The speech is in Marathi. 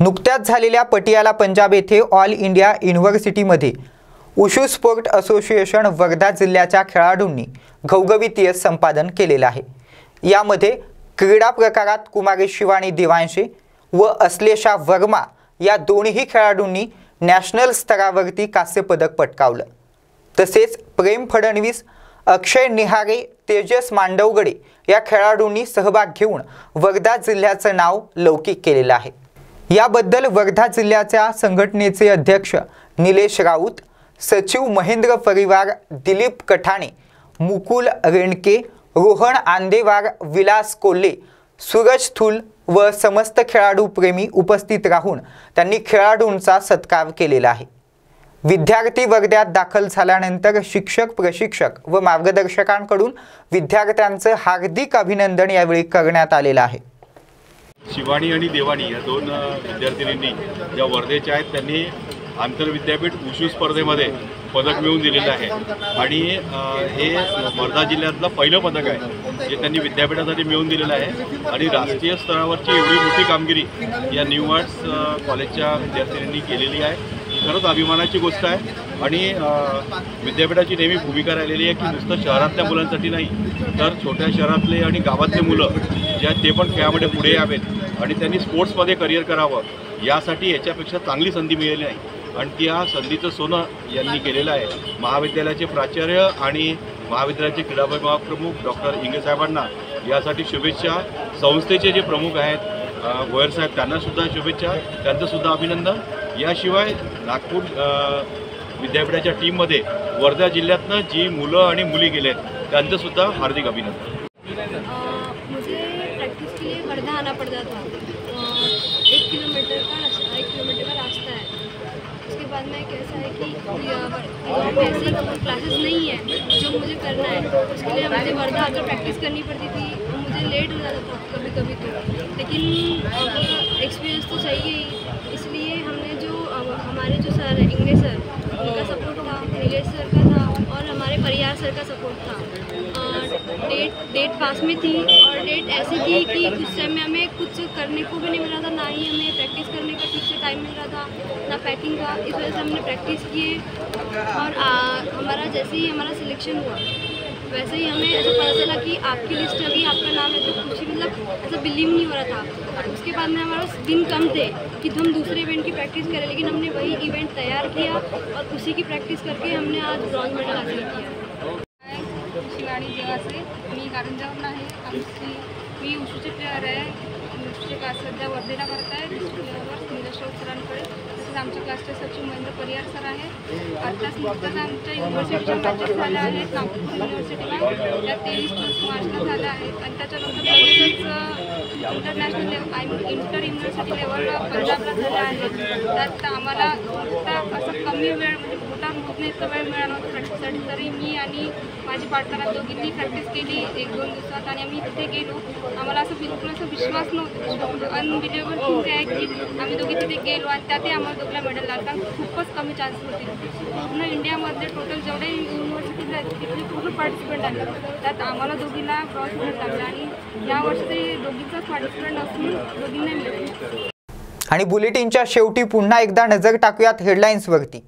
नुकत्याच झालेल्या पटियाला पंजाब येथे ऑल इंडिया युनिव्हर्सिटीमध्ये उशू स्पोर्ट असोसिएशन वर्धा जिल्ह्याच्या खेळाडूंनी घवघवीत संपादन केलेलं आहे. यामध्ये क्रीडा प्रकारात कुमारी शिवानी देवांशे व अश्लेषा वर्मा या दोन्ही खेळाडूंनी नॅशनल स्तरावरती कांस्यपदक पटकावलं. तसेच प्रेम फडणवीस अक्षय निहारे तेजस मांडवगडे या खेळाडूंनी सहभाग घेऊन वर्धा जिल्ह्याचं नाव लौकिक केलेलं आहे. याबद्दल वर्धा जिल्ह्याच्या संघटनेचे अध्यक्ष निलेश राऊत सचिव महेंद्र परिवार दिलीप कठाणे मुकुल रेणके रोहन आंदेवार विलास कोल्हे सूरज थुल व समस्त खेळाडू प्रेमी उपस्थित राहून त्यांनी खेळाडूंचा सत्कार केलेला आहे. विद्यार्थी वर्ध्यात दाखल झाल्यानंतर शिक्षक प्रशिक्षक व मार्गदर्शकांकडून विद्यार्थ्यांचं हार्दिक अभिनंदन यावेळी करण्यात आलेलं आहे. शिवानी आणि देवानी या दोन विद्यार्थिनींनी ज्या वर्धेच्या आहेत त्यांनी आंतरविद्यापीठ उशू स्पर्धेमध्ये पदक मिळवून दिलेलं आहे. आणि हे वर्धा जिल्ह्यातलं पहिलं पदक आहे जे त्यांनी विद्यापीठासाठी मिळवून दिलेलं आहे. आणि राष्ट्रीय स्तरावरची एवढी मोठी कामगिरी या न्यू आर्ट्स कॉलेजच्या विद्यार्थिनींनी केलेली आहे. खरंच अभिमानाची गोष्ट आहे. आणि विद्यापीठाची नेहमी भूमिका राहिलेली आहे की नुसतं शहरातल्या मुलांसाठी नाही तर छोट्या शहरातले आणि गावातले मुलं जे आहेत ते पण खेळामध्ये पुढे यावेत आणि त्यांनी स्पोर्ट्समध्ये करिअर करावं यासाठी याच्यापेक्षा चांगली संधी मिळाली नाही आणि त्या संधीचं सोनं यांनी केलेलं आहे. महाविद्यालयाचे प्राचार्य आणि महाविद्यालयाचे क्रीडा विभाग प्रमुख डॉक्टर इंगेसाहेबांना यासाठी शुभेच्छा. संस्थेचे जे प्रमुख आहेत अ, गोयर साहेब त्यांनासुद्धा शुभेच्छा. त्यांचंसुद्धा अभिनंदन. याशिवाय नागपूर विद्यापीठाच्या टीममध्ये वर्धा जिल्ह्यातनं जी मुलं आणि मुली गेले आहेत त्यांचंसुद्धा हार्दिक अभिनंदन. मुझे प्रैक्टिस के लिए वर्धा आना पड़ता था एक किलोमीटर का एक किलोमीटर का रास्ता है। उसके बाद में कैसा है कि ऐसे क्लासेस नहीं है जो मुझे करना है। उसके लिए मुझे वर्धा आकर प्रैक्टिस करनी पड़ती थी। मुझे लेट हो जाता था कभी कभी तो। लेकिन एक्सपीरियंस तो चाहिए ही। जो सर। उनका सपोर्ट था नीलेश सर का था और हमारे परियार सर का सपोर्ट था। और डेट डेट पास में थी और डेट ऐसी थी कि उस में हमें कुछ करने को भी नहीं मिल रहा था ना ही हमें प्रैक्टिस करने का ठीक से टाइम मिल रहा था ना पैकिंग का। इस वजह से हमने प्रैक्टिस किए और आ, हमारा जैसे ही हमारा सिलेक्शन हुआ। वैसे ही हमें ऐसा पता चला कि आपकी लिस्ट अभी आपका नाम है तो कुछ मतलब ऐसा बिलीव नहीं हो रहा था। उसके बाद में हमारे दिन कम थे कि हम दूसरे इवेंट की प्रैक्टिस करें, लेकिन हमने वही इवेंट तैयार किया और उसी की प्रैक्टिस करके हमने आज ब्रॉन्ज मेडल हासिल किया। शिवानी देवासे मी कारंजावरून है आमची मी उशूचे प्लेयर आहे उशूचे क्लास सध्या वर्धेला करत आहे डिस्ट्रिक्ट लेवलवर नीरज सरांकडे तसेच आमच्या क्लासचे सचिव महेंद्र परियार सर आहे. आत्ताच नुकताच आमच्या युनिव्हर्सिटीच्या मॅचेस झाल्या आहेत. नागपूर युनिव्हर्सिटीला त्या तेवीस चोवीस मार्चला झाल्या आहेत. आणि त्याच्यानंतर लगेचच international level I mean inter university लेवलला पंजाबला झाल्या आहेत. त्यात आम्हाला आता असं कमी वेळ म्हणजे भूटान इतका वेळ मिळाला होता प्रॅक्टिससाठी तरी मी आणि माझी पार्टनर दोघींनी प्रॅक्टिस केली एक दोन दिवसात आणि आम्ही तिथे गेलो. आम्हाला असं बिलकुल असं विश्वास नव्हता. अनबिलिव्हेबल थिंग आहे की आम्ही दोघी तिथे गेलो आणि त्यातही आम्हाला दोघीला मेडल लागला. खूपच कमी चान्स होते. पूर्ण इंडियामधले टोटल जेवढे युनिव्हर्सिटीज आहेत तिथले पूर्ण पार्टिसिपंट आले त्यात आम्हाला दोघीला ब्रॉन्झ मेडल लागला आणि यावर्षी तरी दोघींचाच पार्टिसिपंट असून दोघींना मिळेल. आणि बुलेटिनच्या शेवटी पुन्हा एकदा नजर टाकूयात हेडलाईन्सवरती